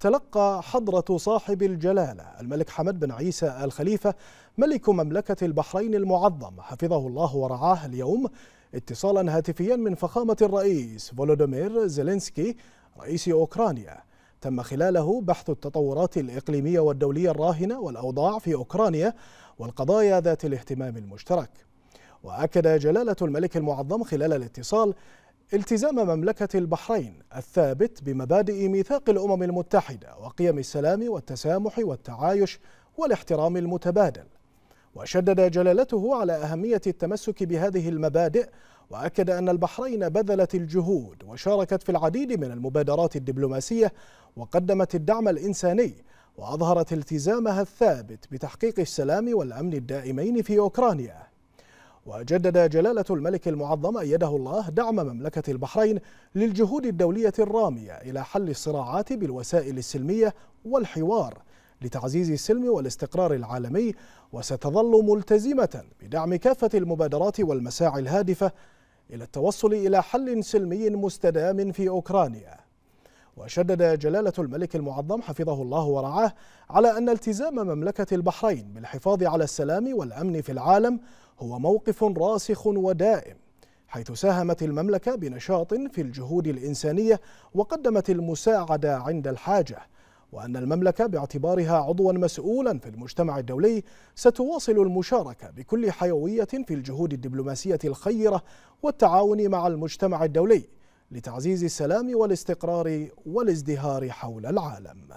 تلقى حضرة صاحب الجلالة الملك حمد بن عيسى الخليفة ملك مملكة البحرين المعظم. حفظه الله ورعاه اليوم اتصالا هاتفيا من فخامة الرئيس فولودومير زيلينسكي رئيس أوكرانيا. تم خلاله بحث التطورات الإقليمية والدولية الراهنة والأوضاع في أوكرانيا والقضايا ذات الاهتمام المشترك. وأكد جلالة الملك المعظم خلال الاتصال التزام مملكة البحرين الثابت بمبادئ ميثاق الأمم المتحدة وقيم السلام والتسامح والتعايش والاحترام المتبادل. وشدد جلالته على أهمية التمسك بهذه المبادئ وأكد أن البحرين بذلت الجهود وشاركت في العديد من المبادرات الدبلوماسية وقدمت الدعم الإنساني وأظهرت التزامها الثابت بتحقيق السلام والأمن الدائمين في أوكرانيا. وجدد جلالة الملك المعظم أيده الله دعم مملكة البحرين للجهود الدولية الرامية إلى حل الصراعات بالوسائل السلمية والحوار لتعزيز السلم والاستقرار العالمي وستظل ملتزمة بدعم كافة المبادرات والمساعي الهادفة إلى التوصل إلى حل سلمي مستدام في أوكرانيا. وشدد جلالة الملك المعظم حفظه الله ورعاه على أن التزام مملكة البحرين بالحفاظ على السلام والأمن في العالم هو موقف راسخ ودائم حيث ساهمت المملكة بنشاط في الجهود الإنسانية وقدمت المساعدة عند الحاجة وأن المملكة باعتبارها عضوا مسؤولا في المجتمع الدولي ستواصل المشاركة بكل حيوية في الجهود الدبلوماسية الخيرة والتعاون مع المجتمع الدولي لتعزيز السلام والاستقرار والازدهار حول العالم.